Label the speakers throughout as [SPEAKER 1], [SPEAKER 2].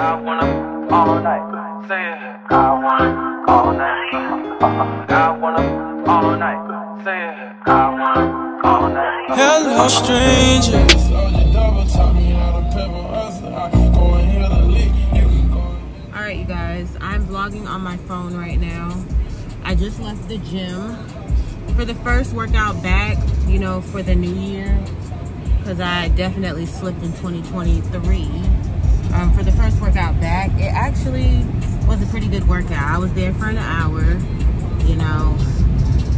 [SPEAKER 1] I wanna all night. Say it. I wanna all night. I wanna all night. Say it. I wanna all night.
[SPEAKER 2] Hello, stranger.
[SPEAKER 3] Alright, you guys, I'm vlogging on my phone right now. I just left the gym for the first workout back, you know, for the new year, because I definitely slipped in 2023. Um, for the first workout back, it actually was a pretty good workout. I was there for an hour, you know.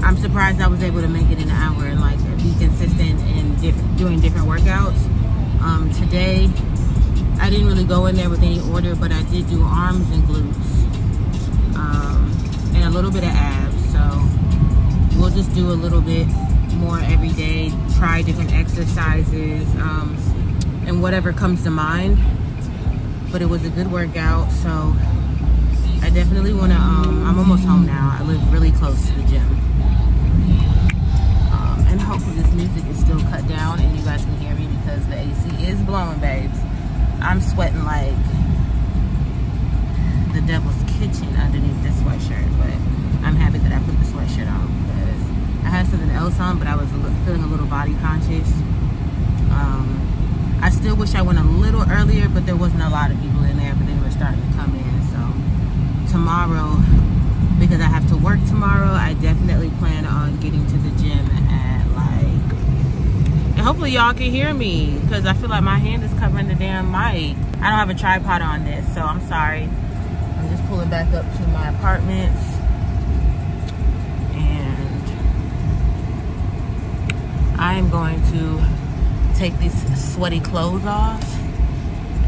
[SPEAKER 3] I'm surprised I was able to make it an hour and like be consistent in diff doing different workouts. Um, today, I didn't really go in there with any order, but I did do arms and glutes um, and a little bit of abs. So we'll just do a little bit more every day, try different exercises um, and whatever comes to mind. But it was a good workout, so I definitely want to. Um, I'm almost home now. I live really close to the gym. Um, and hopefully this music is still cut down and you guys can hear me because the AC is blowing, babes. I'm sweating like the devil's kitchen underneath this sweatshirt, but I'm happy that I put the sweatshirt on because I had something else on, but I was feeling a little body conscious. Um, I still wish I went a little earlier, but there wasn't a lot of people in there, but they were starting to come in. So tomorrow, because I have to work tomorrow, I definitely plan on getting to the gym at like, and hopefully y'all can hear me because I feel like my hand is covering the damn mic. I don't have a tripod on this, so I'm sorry. I'm just pulling back up to my apartment. And I am going to take these sweaty clothes off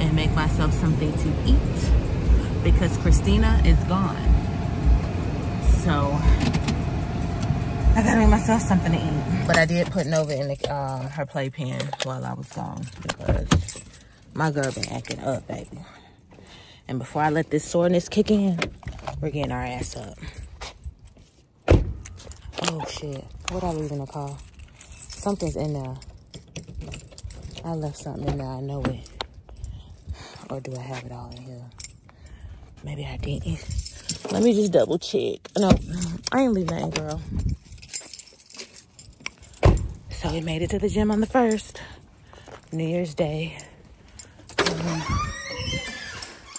[SPEAKER 3] and make myself something to eat because Christina is gone. So I gotta make myself something to eat. But I did put Nova in the, um, her playpen while I was gone because my girl been acting up, baby. And before I let this soreness kick in, we're getting our ass up. Oh shit, what I leave in the car? Something's in there. I left something in there, I know it. Or do I have it all in here? Maybe I didn't. Let me just double check. No, I ain't leave nothing, girl. So we made it to the gym on the first, New Year's Day. Um,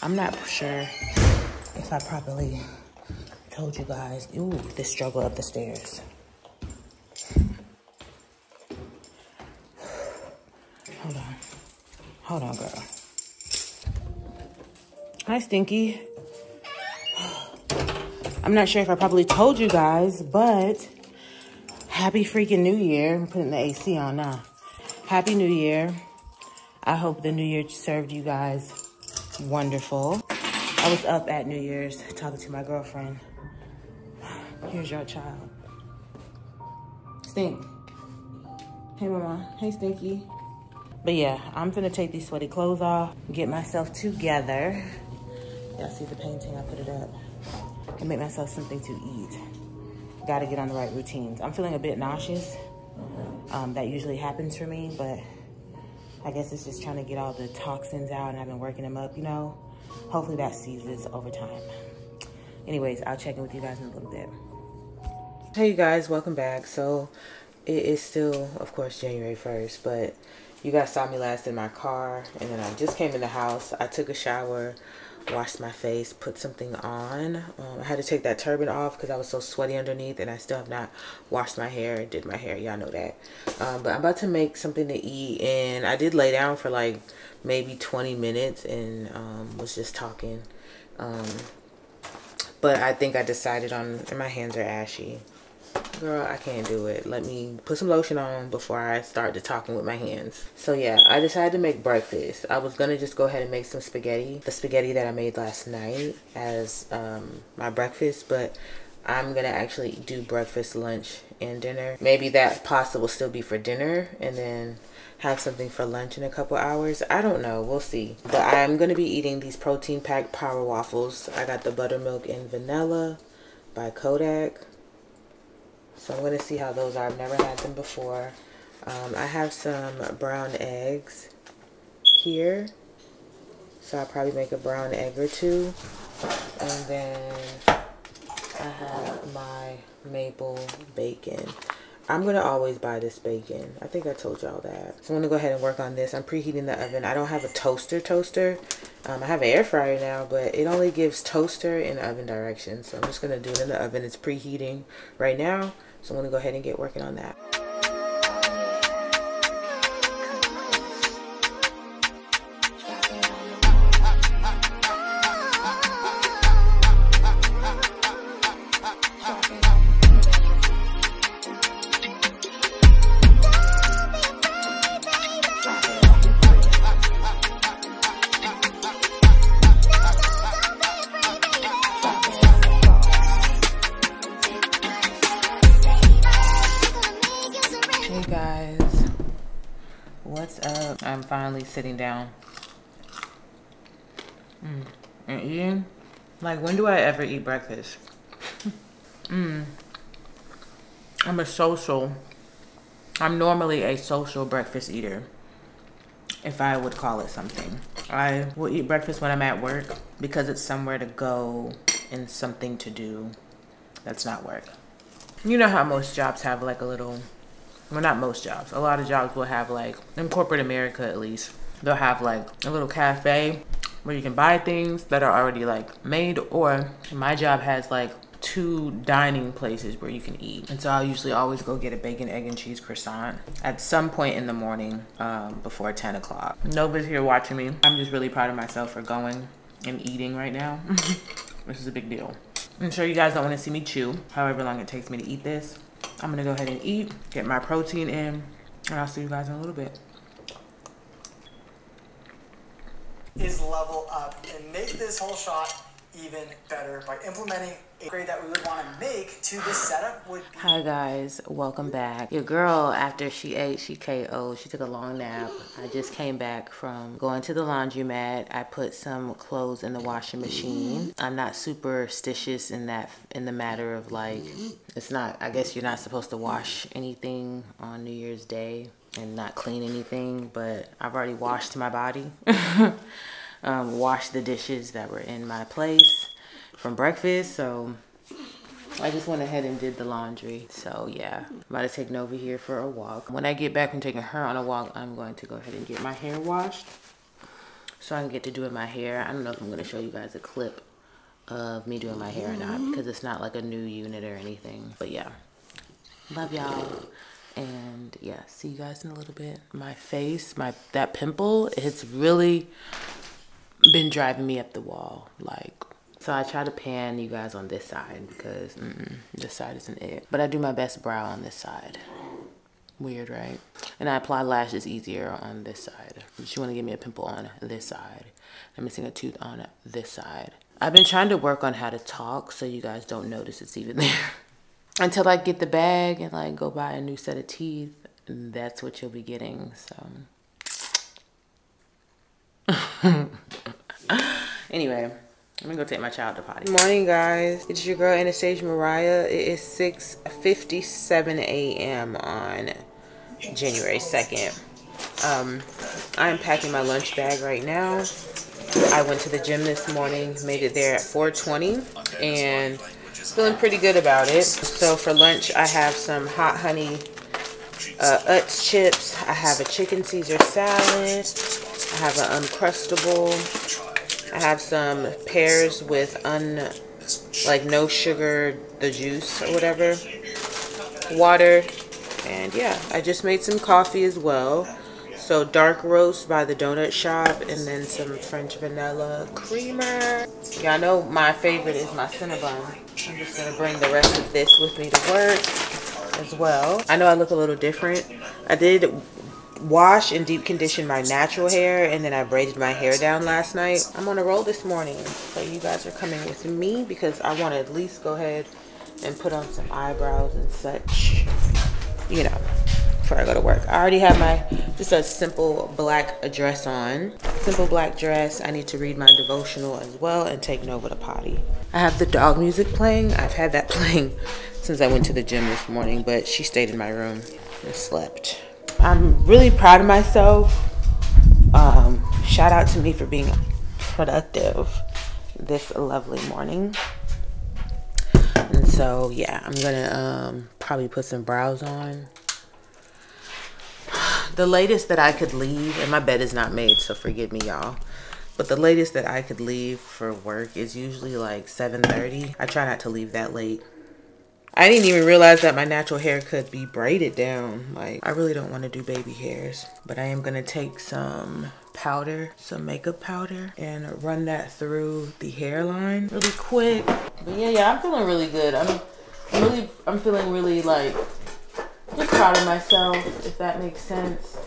[SPEAKER 3] I'm not sure if I properly told you guys. Ooh, the struggle up the stairs. Hold on. Hold on, girl. Hi, Stinky. I'm not sure if I probably told you guys, but happy freaking New Year. I'm putting the AC on now. Happy New Year. I hope the New Year served you guys wonderful. I was up at New Year's talking to my girlfriend. Here's your child. Stink. Hey, mama. Hey, Stinky. But yeah, I'm gonna take these sweaty clothes off, get myself together. Y'all see the painting? I put it up. And make myself something to eat. Gotta get on the right routines. I'm feeling a bit nauseous. Um, that usually happens for me, but I guess it's just trying to get all the toxins out and I've been working them up, you know? Hopefully that ceases over time. Anyways, I'll check in with you guys in a little bit. Hey you guys, welcome back. So it is still, of course, January 1st, but you guys saw me last in my car and then I just came in the house. I took a shower, washed my face, put something on. Um, I had to take that turban off because I was so sweaty underneath and I still have not washed my hair and did my hair. Y'all know that. Um, but I'm about to make something to eat and I did lay down for like maybe 20 minutes and um, was just talking. Um, but I think I decided on, my hands are ashy. Girl, I can't do it. Let me put some lotion on before I start to talking with my hands. So yeah, I decided to make breakfast. I was gonna just go ahead and make some spaghetti. The spaghetti that I made last night as um, my breakfast, but I'm gonna actually do breakfast, lunch, and dinner. Maybe that pasta will still be for dinner and then have something for lunch in a couple hours. I don't know. We'll see. But I'm going to be eating these protein packed power waffles. I got the buttermilk and vanilla by Kodiak. So I'm going to see how those are. I've never had them before. Um, I have some brown eggs here. So I'll probably make a brown egg or two. And then I have my maple bacon. I'm gonna always buy this bacon. I think I told y'all that. So I'm gonna go ahead and work on this. I'm preheating the oven. I don't have a toaster toaster. Um, I have an air fryer now, but it only gives toaster and oven directions. So I'm just gonna do it in the oven. It's preheating right now. So I'm gonna go ahead and get working on that. Sitting down mm. and eating. Like, when do I ever eat breakfast? mm. I'm a social. I'm normally a social breakfast eater, if I would call it something. I will eat breakfast when I'm at work because it's somewhere to go and something to do that's not work. You know how most jobs have like a little well not most jobs a lot of jobs will have like in corporate america at least they'll have like a little cafe where you can buy things that are already like made or my job has like two dining places where you can eat. And so i'll usually always go get a bacon egg and cheese croissant at some point in the morning um, before 10 o'clock. Nobody's here watching me. I'm just really proud of myself for going and eating right now this is a big deal. I'm sure you guys don't want to see me chew. However long it takes me to eat this I'm gonna go ahead and eat, get my protein in, and I'll see you guys in a little bit.
[SPEAKER 4] Is level up and make this whole shot even better by implementing a grade that we would want to make to this setup would be
[SPEAKER 3] Hi guys, welcome back. Your girl, after she ate, she KO. She took a long nap. I just came back from going to the laundromat. I put some clothes in the washing machine. I'm not superstitious in that, in the matter of like, it's not, I guess you're not supposed to wash anything on New Year's Day and not clean anything, but I've already washed my body. um, washed the dishes that were in my place from breakfast. So I just went ahead and did the laundry. So yeah, I'm about to take Nova here for a walk. When I get back from taking her on a walk, I'm going to go ahead and get my hair washed. So I can get to doing my hair. I don't know if I'm going to show you guys a clip of me doing my hair or not because it's not like a new unit or anything. But yeah, love y'all. And yeah, see you guys in a little bit. My face, my that pimple, it's really been driving me up the wall. Like, so I try to pan you guys on this side because mm -mm, this side isn't it. But I do my best brow on this side. Weird, right? And I apply lashes easier on this side. But you want to give me a pimple on this side. I'm missing a tooth on this side. I've been trying to work on how to talk so you guys don't notice it's even there. Until I get the bag and like go buy a new set of teeth, that's what you'll be getting. So anyway, I'm gonna go take my child to potty. Morning, guys. It's your girl Anastassja Mariah. It is 6:57 a.m. on January 2nd. Um, I'm packing my lunch bag right now. I went to the gym this morning, made it there at 4:20, and feeling pretty good about it. So for lunch, I have some hot honey uh, Utz chips. I have a chicken Caesar salad. I have an Uncrustable. I have some pears with un, like no sugar, the juice or whatever. Water. And yeah, I just made some coffee as well. So dark roast by the donut shop and then some French vanilla creamer. Y'all know my favorite is my Cinnabon. I'm just gonna bring the rest of this with me to work as well. I know I look a little different. I did wash and deep condition my natural hair and then I braided my hair down last night. I'm on a roll this morning. So you guys are coming with me because I want to at least go ahead and put on some eyebrows and such, you know, before I go to work. I already have my, just a simple black dress on. Simple black dress. I need to read my devotional as well and take Nova to potty. I have the dog music playing. I've had that playing since I went to the gym this morning, but she stayed in my room and slept. I'm really proud of myself. Um, shout out to me for being productive this lovely morning. And so, yeah, I'm gonna um, probably put some brows on. The latest that I could leave, and my bed is not made, so forgive me, y'all. But the latest that I could leave for work is usually like 7.30. I try not to leave that late. I didn't even realize that my natural hair could be braided down. Like, I really don't want to do baby hairs. But I am going to take some powder, some makeup powder, and run that through the hairline really quick. But yeah, yeah, I'm feeling really good. I'm really, I'm feeling really like, proud of myself, if that makes sense.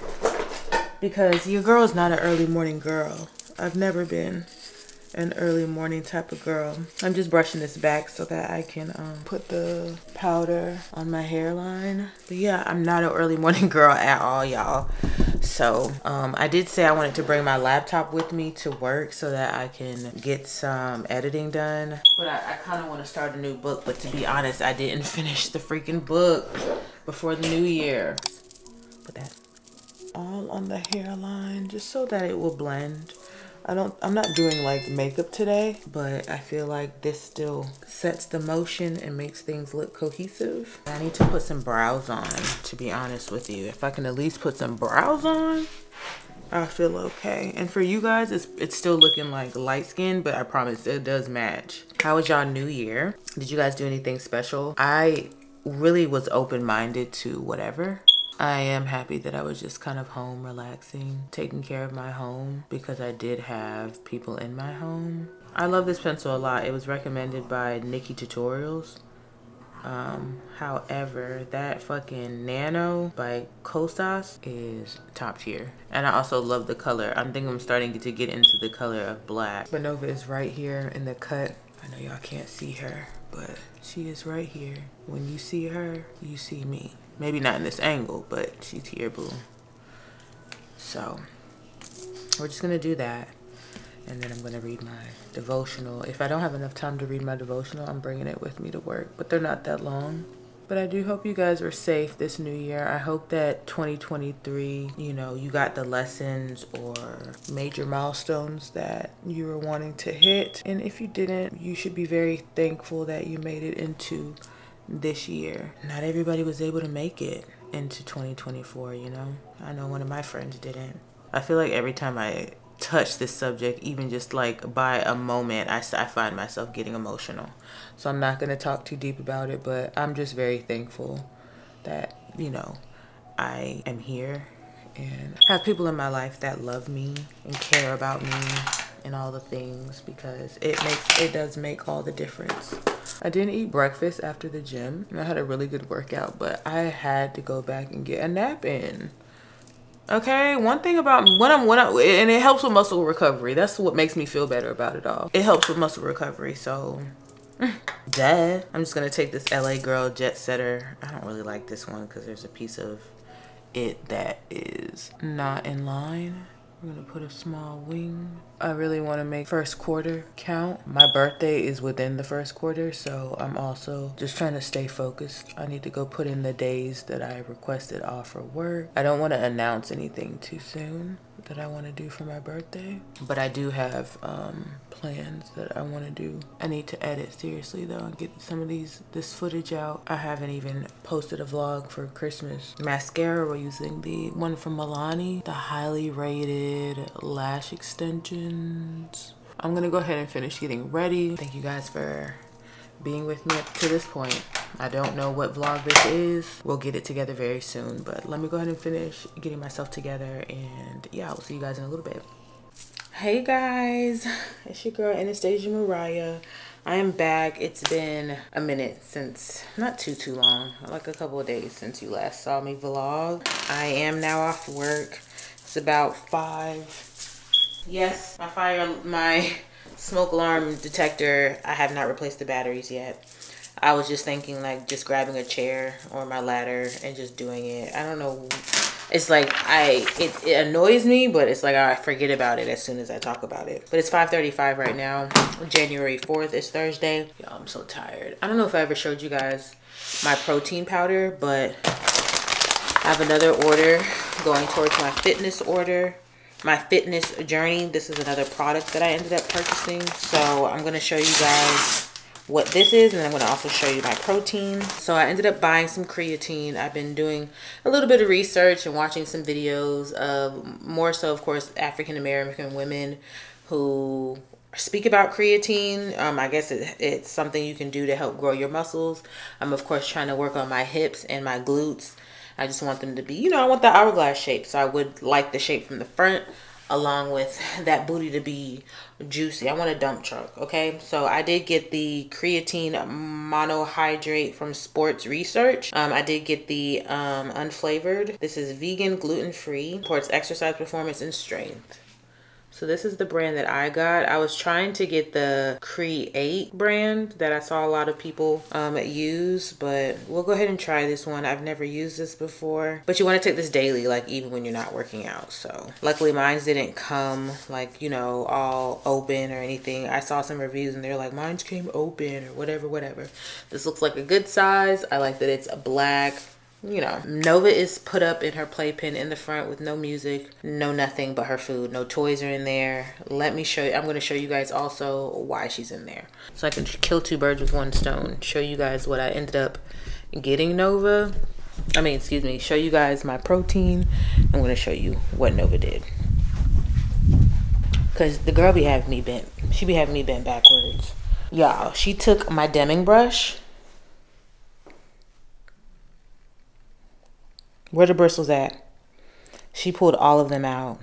[SPEAKER 3] Because your girl is not an early morning girl. I've never been an early morning type of girl. I'm just brushing this back so that I can um, put the powder on my hairline. But yeah, I'm not an early morning girl at all, y'all. So um, I did say I wanted to bring my laptop with me to work so that I can get some editing done. But I, I kind of want to start a new book. But to be honest, I didn't finish the freaking book before the new year. Put that all on the hairline just so that it will blend. I don't, I'm not doing like makeup today, but I feel like this still sets the motion and makes things look cohesive. I need to put some brows on, to be honest with you. If I can at least put some brows on, I feel okay. And for you guys, it's, it's still looking like light skin, but I promise it does match. How was y'all new year? Did you guys do anything special? I really was open-minded to whatever. I am happy that I was just kind of home relaxing, taking care of my home because I did have people in my home. I love this pencil a lot. It was recommended by NikkieTutorials. Um, however, that fucking Nano by Kosas is top tier. And I also love the color. I'm thinking I'm starting to get into the color of black. Benova is right here in the cut. I know y'all can't see her, but she is right here. When you see her, you see me. Maybe not in this angle, but she's here, boo. So, we're just to do that. And then I'm to read my devotional. If I don't have enough time to read my devotional, I'm bringing it with me to work. But they're not that long. But I do hope you guys are safe this new year. I hope that 2023, you know, you got the lessons or major milestones that you were wanting to hit. And if you didn't, you should be very thankful that you made it into this year. Not everybody was able to make it into 2024, you know? I know one of my friends didn't. I feel like every time I touch this subject, even just like by a moment, I, I find myself getting emotional. So I'm not going to talk too deep about it, but I'm just very thankful that, you know, I am here and have people in my life that love me and care about me and all the things because it makes it does make all the difference. I didn't eat breakfast after the gym and I had a really good workout, but I had to go back and get a nap in. Okay, one thing about when I'm when I and it helps with muscle recovery. That's what makes me feel better about it all. It helps with muscle recovery, so Dad, I'm just gonna take this LA Girl Jet Setter. I don't really like this one because there's a piece of it that is not in line. We're gonna put a small wing. I really wanna make first quarter count. My birthday is within the first quarter, so I'm also just trying to stay focused. I need to go put in the days that I requested off for work. I don't wanna announce anything too soon that I wanna do for my birthday, but I do have um, plans that I want to do. I need to edit seriously though and get some of these this footage out. I haven't even posted a vlog for Christmas. Mascara, we're using the one from Milani, the highly rated lash extensions. I'm gonna go ahead and finish getting ready. Thank you guys for being with me up to this point. I don't know what vlog this is. We'll get it together very soon, but let me go ahead and finish getting myself together and yeah, I'll see you guys in a little bit. Hey guys, it's your girl Anastassja Mariah. I am back. It's been a minute since, not too, too long, like a couple of days since you last saw me vlog. I am now off work. It's about five. Yes, my fire, my smoke alarm detector, I have not replaced the batteries yet. I was just thinking like just grabbing a chair or my ladder and just doing it. I don't know it's like I it, it annoys me, but it's like I forget about it as soon as I talk about it. But it's 5:35 right now. January 4th is Thursday. Y'all, I'm so tired. I don't know if I ever showed you guys my protein powder, but I have another order going towards my fitness order my fitness journey. This is another product that I ended up purchasing. So I'm going to show you guys what this is and I'm going to also show you my protein. So I ended up buying some creatine. I've been doing a little bit of research and watching some videos of more so of course African American women who speak about creatine. Um, I guess it, it's something you can do to help grow your muscles. I'm of course trying to work on my hips and my glutes. I just want them to be, you know, I want the hourglass shape. So I would like the shape from the front along with that booty to be juicy. I want a dump truck, okay? So I did get the creatine monohydrate from Sports Research. Um, I did get the um, unflavored. This is vegan, gluten-free, supports exercise performance and strength. So this is the brand that I got. I was trying to get the Create brand that I saw a lot of people um, use, but we'll go ahead and try this one. I've never used this before, but you want to take this daily, like even when you're not working out. So luckily mine didn't come like, you know, all open or anything. I saw some reviews and they're like, mine's came open or whatever, whatever. This looks like a good size. I like that it's a black you know, Nova is put up in her playpen in the front with no music, no nothing but her food. No toys are in there. Let me show you. I'm going to show you guys also why she's in there. So I can kill two birds with one stone. Show you guys what I ended up getting Nova. I mean, excuse me. Show you guys my protein. I'm going to show you what Nova did. Because the girl be having me bent. She be having me bent backwards. Y'all, she took my Denman brush Where the bristles at? She pulled all of them out.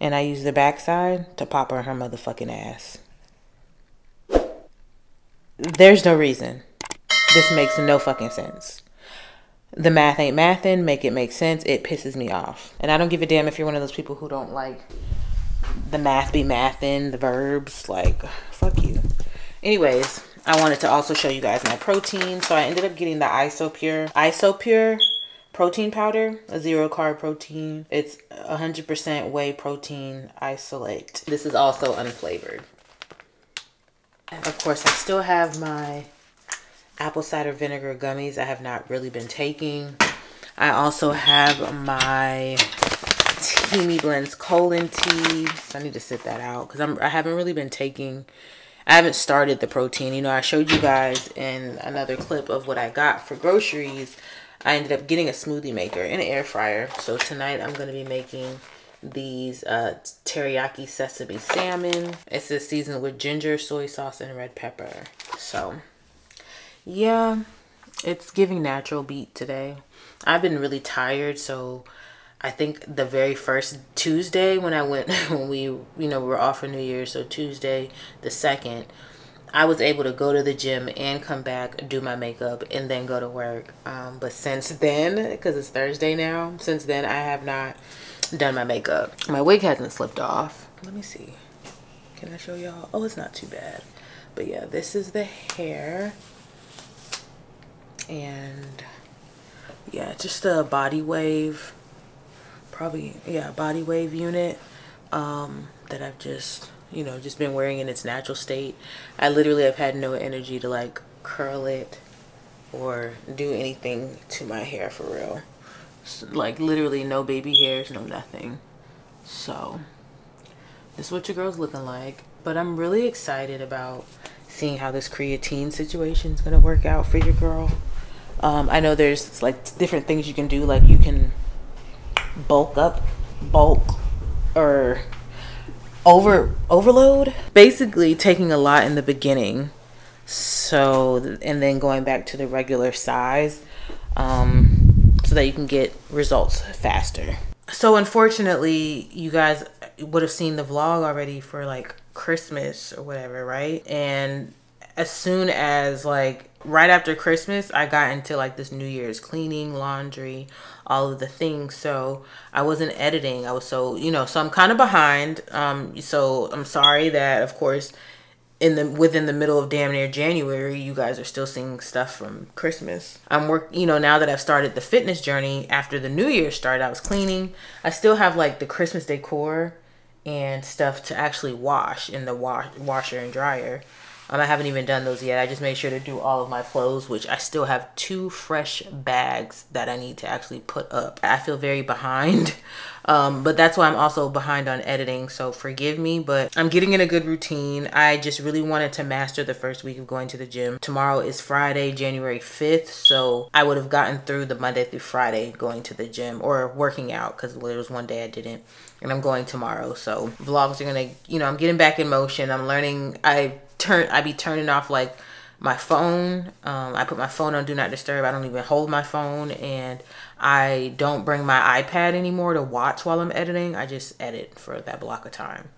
[SPEAKER 3] And I used the backside to pop her her motherfucking ass. There's no reason. This makes no fucking sense. The math ain't mathin', make it make sense. It pisses me off. And I don't give a damn if you're one of those people who don't like the math be mathin', the verbs. Like, fuck you. Anyways, I wanted to also show you guys my protein. So I ended up getting the Isopure. Isopure protein powder, a zero carb protein. It's 100% whey protein isolate. This is also unflavored. Of course, I still have my apple cider vinegar gummies I have not really been taking. I also have my Teami Blends colon tea. So I need to sit that out because I'm I haven't really been taking I haven't started the protein. You know, I showed you guys in another clip of what I got for groceries. I ended up getting a smoothie maker and an air fryer. So tonight I'm going to be making these uh, teriyaki sesame salmon. It's a seasoned with ginger, soy sauce, and red pepper. So, yeah, it's giving natural beat today. I've been really tired, so I think the very first Tuesday when I went, when we, you know, we were off for New Year's, so Tuesday the 2nd, I was able to go to the gym and come back, do my makeup, and then go to work. Um, but since then, because it's Thursday now, since then I have not done my makeup. My wig hasn't slipped off. Let me see. Can I show y'all? Oh, it's not too bad. But yeah, this is the hair. And yeah, just a body wave. Probably, yeah, body wave unit um, that I've just you know, just been wearing in its natural state. I literally have had no energy to like curl it or do anything to my hair for real. Like literally no baby hairs, no nothing. So this is what your girl's looking like. But I'm really excited about seeing how this creatine situation is going to work out for your girl. Um, I know there's like different things you can do. Like you can bulk up, bulk, or over overload? Basically taking a lot in the beginning. So and then going back to the regular size um, so that you can get results faster. So unfortunately you guys would have seen the vlog already for like christmas or whatever right? And as soon as like right after Christmas, I got into like this New Year's cleaning, laundry, all of the things. So I wasn't editing. I was so, you know, so I'm kind of behind. Um, so I'm sorry that of course in the within the middle of damn near January, you guys are still seeing stuff from Christmas. I'm work, you know, now that I've started the fitness journey after the New Year started, I was cleaning. I still have like the Christmas decor and stuff to actually wash in the wash washer and dryer Um, I haven't even done those yet. I just made sure to do all of my clothes, which I still have two fresh bags that I need to actually put up. I feel very behind, um, but that's why I'm also behind on editing. So forgive me, but I'm getting in a good routine. I just really wanted to master the first week of going to the gym. Tomorrow is Friday, January 5th. So I would have gotten through the Monday through Friday going to the gym or working out because there was one day I didn't and I'm going tomorrow. So vlogs are gonna, you know, I'm getting back in motion. I'm learning. I turn I be turning off like my phone. Um, I put my phone on do not disturb. I don't even hold my phone and I don't bring my iPad anymore to watch while I'm editing. I just edit for that block of time.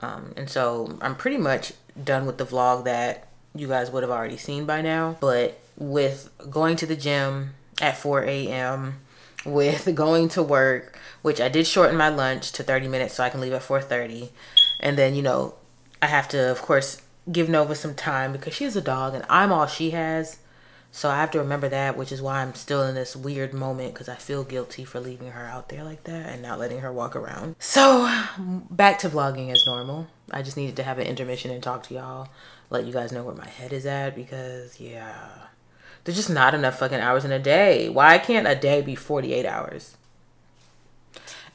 [SPEAKER 3] Um, and so I'm pretty much done with the vlog that you guys would have already seen by now. But with going to the gym at 4 a.m., with going to work, which I did shorten my lunch to 30 minutes so I can leave at 4.30. And then, you know, I have to, of course, give Nova some time because she a dog and I'm all she has. So I have to remember that, which is why I'm still in this weird moment because I feel guilty for leaving her out there like that and not letting her walk around. So back to vlogging as normal. I just needed to have an intermission and talk to y'all, let you guys know where my head is at because yeah, there's just not enough fucking hours in a day. Why can't a day be 48 hours?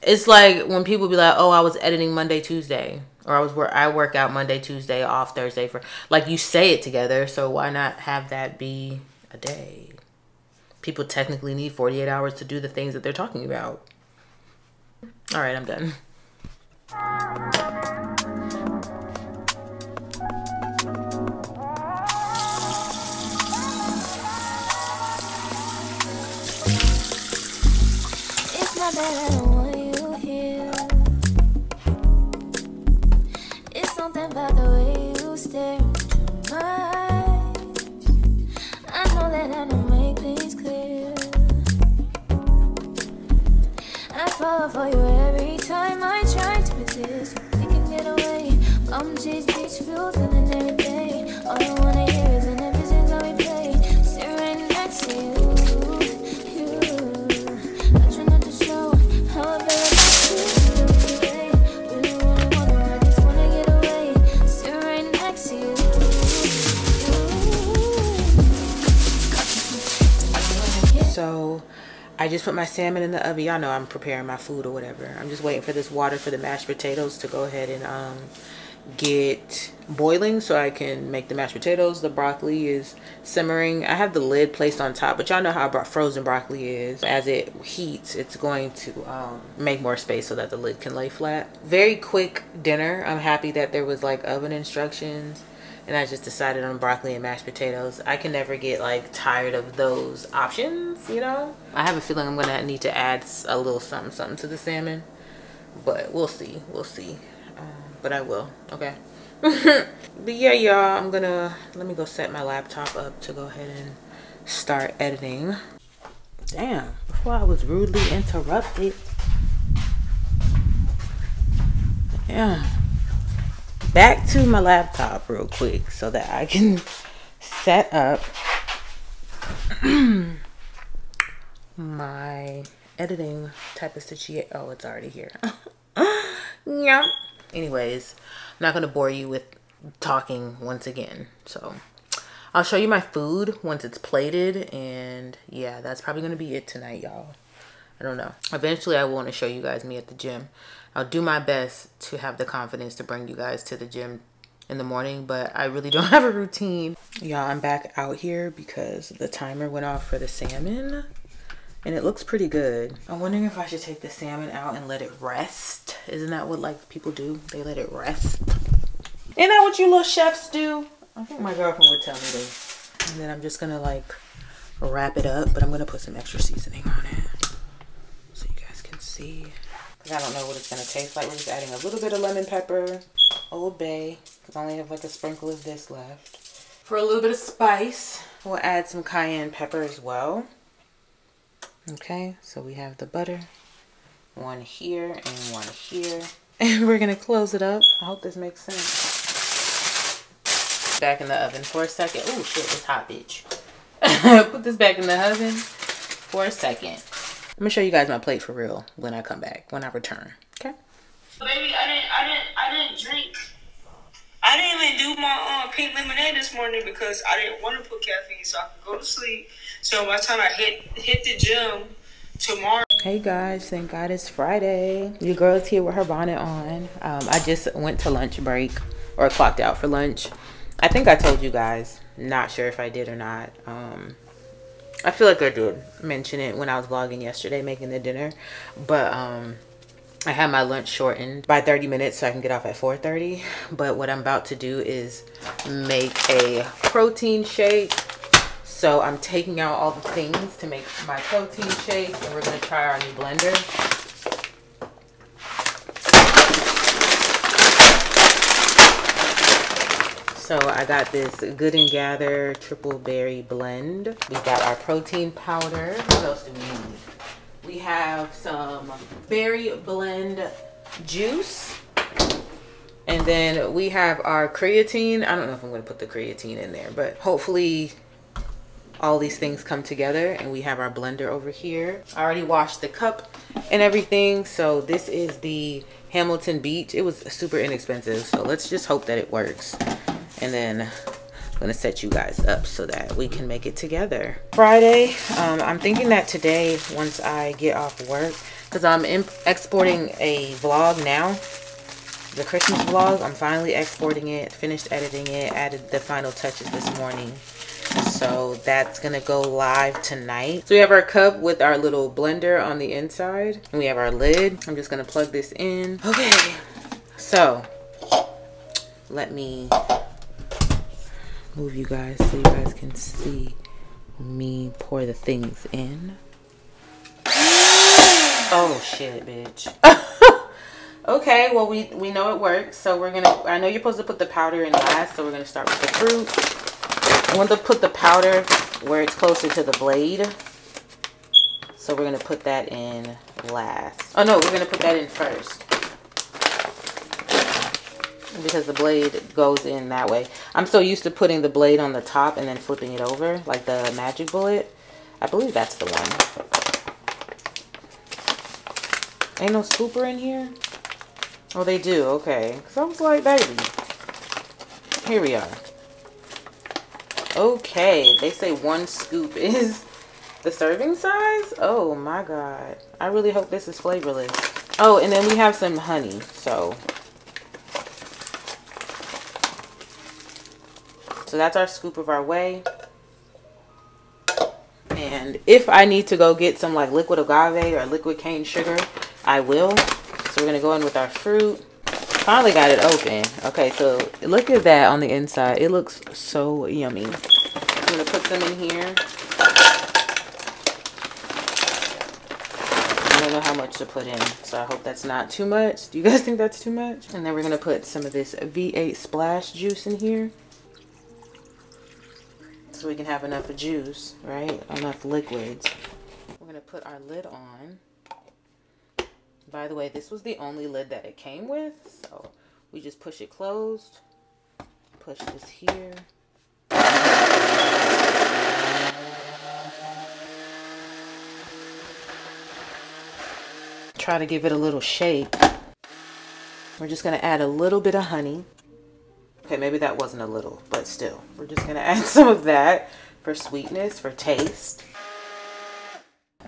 [SPEAKER 3] It's like when people be like, "Oh, I was editing Monday, Tuesday." Or I was where I work out Monday, Tuesday, off Thursday for like you say it together. So why not have that be a day? People technically need 48 hours to do the things that they're talking about. All right, I'm done.
[SPEAKER 5] It's that fall for you I just
[SPEAKER 3] put my salmon in the oven. Y'all know I'm preparing my food or whatever. I'm just waiting for this water for the mashed potatoes to go ahead and um, get boiling so I can make the mashed potatoes. The broccoli is simmering. I have the lid placed on top, but y'all know how frozen broccoli is. As it heats, it's going to um, make more space so that the lid can lay flat. Very quick dinner. I'm happy that there was like oven instructions and I just decided on broccoli and mashed potatoes. I can never get like tired of those options, you know? I have a feeling I'm gonna need to add a little something something to the salmon, but we'll see, we'll see. Um, but I will, okay? but yeah, y'all, I'm gonna, let me go set my laptop up to go ahead and start editing. Damn, before I was rudely interrupted. Yeah back to my laptop real quick so that I can set up my editing type of situation. Oh, it's already here. yeah. Anyways, I'm not going to bore you with talking once again. So I'll show you my food once it's plated. And yeah, that's probably going to be it tonight, y'all. I don't know. Eventually, I want to show you guys me at the gym. I'll do my best to have the confidence to bring you guys to the gym in the morning, but I really don't have a routine. Y'all, I'm back out here because the timer went off for the salmon and it looks pretty good. I'm wondering if I should take the salmon out and let it rest. Isn't that what like people do? They let it rest. Isn't that what you little chefs do? I think my girlfriend would tell me this. And then I'm just gonna like wrap it up, but I'm gonna put some extra seasoning on it so you guys can see. 'Cause I don't know what it's gonna taste like. We're just adding a little bit of lemon pepper, Old Bay, because I only have like a sprinkle of this left. For a little bit of spice, we'll add some cayenne pepper as well. Okay, so we have the butter, one here and one here. And we're gonna close it up. I hope this makes sense. Back in the oven for a second. Oh shit, it's hot, bitch. Put this back in the oven for a second. I'm gonna show you guys my plate for real when I come back, when I return. Okay.
[SPEAKER 6] Baby, I didn't, I didn't, I didn't drink. I I didn't even do my um, pink lemonade this morning because I didn't want to put caffeine so I could go to sleep. So by the time I hit hit the gym tomorrow.
[SPEAKER 3] Hey guys, thank God it's Friday. Your girl's here with her bonnet on. Um, I just went to lunch break or clocked out for lunch. I think I told you guys. Not sure if I did or not. Um, I feel like I did mention it when I was vlogging yesterday making the dinner. But um, I had my lunch shortened by 30 minutes so I can get off at 4.30. But what I'm about to do is make a protein shake. So I'm taking out all the things to make my protein shake and we're gonna try our new blender. So I got this Good and Gather triple berry blend. We got our protein powder. What else do we need? We have some berry blend juice. And then we have our creatine. I don't know if I'm going to put the creatine in there, but hopefully all these things come together and we have our blender over here. I already washed the cup and everything. So this is the Hamilton Beach. It was super inexpensive. So let's just hope that it works. And then I'm gonna set you guys up so that we can make it together. Friday, um, I'm thinking that today, once I get off work, because I'm exporting a vlog now, the Christmas vlog, I'm finally exporting it, finished editing it, added the final touches this morning. So that's gonna go live tonight. So we have our cup with our little blender on the inside. And we have our lid. I'm just gonna plug this in. Okay, so let me move you guys so you guys can see me pour the things in. Oh shit, bitch. okay, well we we know it works. So we're gonna I know you're supposed to put the powder in last, so we're gonna start with the fruit. I want to put the powder where it's closer to the blade. So we're gonna put that in last. Oh no, we're gonna put that in first because the blade goes in that way. I'm so used to putting the blade on the top and then flipping it over like the magic bullet. I believe that's the one. Ain't no scooper in here? Oh, they do. Okay. Because I was like, baby. Here we are. Okay. They say one scoop is the serving size? Oh, my God. I really hope this is flavorless. Oh, and then we have some honey. So, So that's our scoop of our whey. And if I need to go get some like liquid agave or liquid cane sugar, I will. So we're going to go in with our fruit. Finally got it open. Okay, so look at that on the inside. It looks so yummy. I'm going to put them in here. I don't know how much to put in, so I hope that's not too much. Do you guys think that's too much? And then we're going to put some of this V8 splash juice in here so we can have enough juice, right? Enough liquids. We're going to put our lid on. By the way, this was the only lid that it came with. So we just push it closed. Push this here. Try to give it a little shape. We're just going to add a little bit of honey. Okay, maybe that wasn't a little, but still. We're just going to add some of that for sweetness, for taste.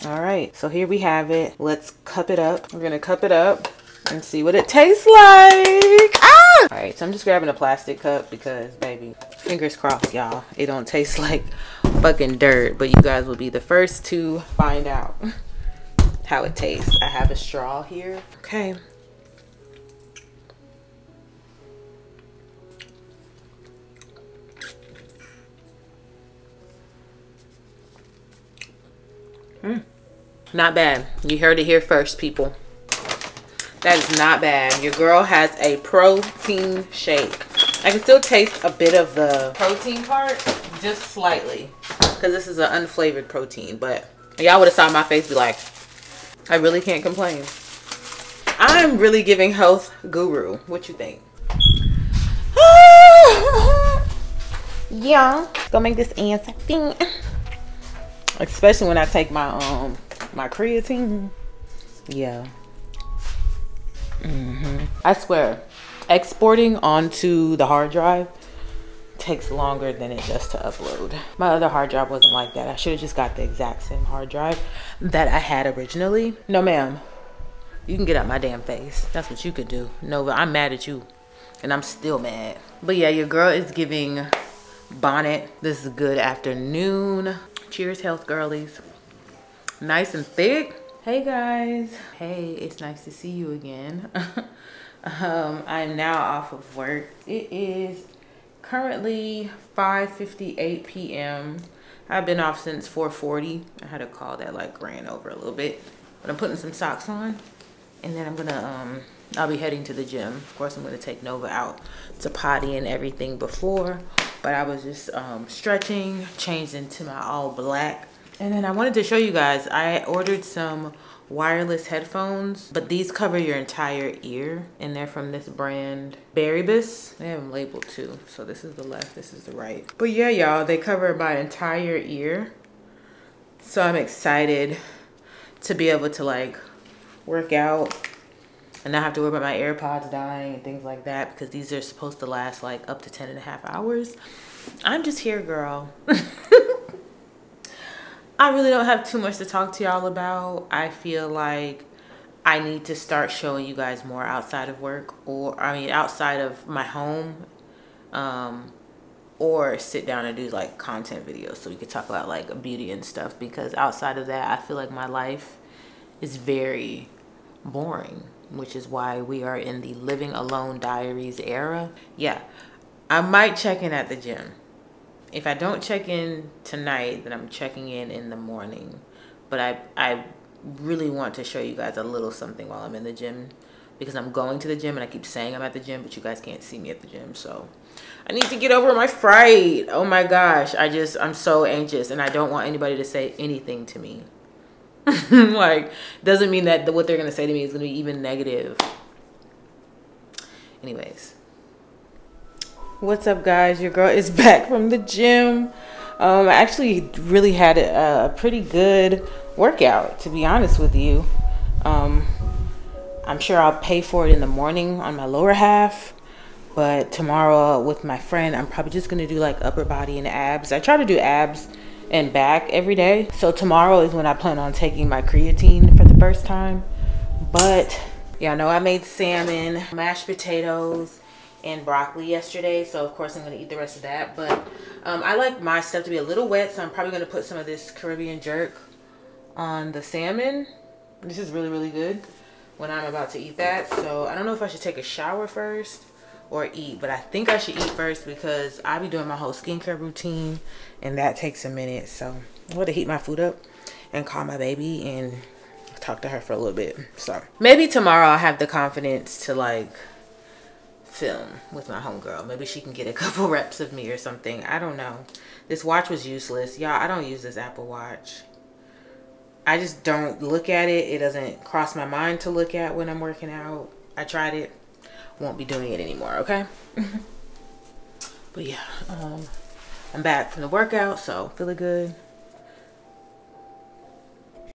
[SPEAKER 3] All right, so here we have it. Let's cup it up. We're going to cup it up and see what it tastes like. Ah! All right, so I'm just grabbing a plastic cup because, baby, fingers crossed, y'all. It don't taste like fucking dirt, but you guys will be the first to find out how it tastes. I have a straw here. Okay, Mm. Not bad. You heard it here first, people. That is not bad. Your girl has a protein shake. I can still taste a bit of the protein part, just slightly. Because this is an unflavored protein. But y'all would have saw my face be like, I really can't complain. I'm really giving health guru. What you think? yeah. Go make this answer thing especially when I take my um my creatine. Yeah. Mm -hmm. I swear, exporting onto the hard drive takes longer than it does to upload. My other hard drive wasn't like that. I should have just got the exact same hard drive that I had originally. No, ma'am. You can get out my damn face. That's what you could do. No, I'm mad at you. And I'm still mad. But yeah, your girl is giving bonnet. This is good afternoon. Cheers, health girlies. Nice and thick. Hey guys. Hey, it's nice to see you again. um, I'm now off of work. It is currently 5.58 p.m. I've been off since 4.40. I had a call that like ran over a little bit. But I'm putting some socks on. And then I'm gonna, um, I'll be heading to the gym. Of course, I'm gonna take Nova out to potty and everything before. But I was just um, stretching, changed into my all black and then I wanted to show you guys, I ordered some wireless headphones, but these cover your entire ear and they're from this brand Beribes. They have them labeled too. So this is the left, this is the right. But yeah, y'all, they cover my entire ear. So I'm excited to be able to like work out and not have to worry about my AirPods dying and things like that because these are supposed to last like up to 10 and a half hours. I'm just here, girl. I really don't have too much to talk to y'all about. I feel like I need to start showing you guys more outside of work or I mean outside of my home um, or sit down and do like content videos so we could talk about like beauty and stuff because outside of that I feel like my life is very boring which is why we are in the living alone diaries era. Yeah, I might check in at the gym if I don't check in tonight, then I'm checking in in the morning. But I, I really want to show you guys a little something while I'm in the gym because I'm going to the gym and I keep saying I'm at the gym, but you guys can't see me at the gym. So I need to get over my fright. Oh my gosh. I just, I'm so anxious and I don't want anybody to say anything to me. like, doesn't mean that what they're to say to me is to be even negative. Anyways, What's up guys? Your girl is back from the gym. Um, I actually really had a, pretty good workout to be honest with you. Um, I'm sure I'll pay for it in the morning on my lower half. But tomorrow with my friend, I'm probably just gonna do like upper body and abs. I try to do abs and back every day. So tomorrow is when I plan on taking my creatine for the first time. But yeah, I know I made salmon, mashed potatoes, and broccoli yesterday. So of course i'm to eat the rest of that. But um, i like my stuff to be a little wet so i'm probably to put some of this caribbean jerk on the salmon. This is really really good when i'm about to eat that. So i don't know if i should take a shower first or eat but i think i should eat first because i'll be doing my whole skincare routine and that takes a minute so i'm going to heat my food up and call my baby and talk to her for a little bit so maybe tomorrow i'll have the confidence to like film with my homegirl. Maybe she can get a couple reps of me or something. I don't know. This watch was useless. Y'all, I don't use this Apple Watch. I just don't look at it. It doesn't cross my mind to look at when I'm working out. I tried it. Won't be doing it anymore, okay? but yeah, um, I'm back from the workout, so feeling good.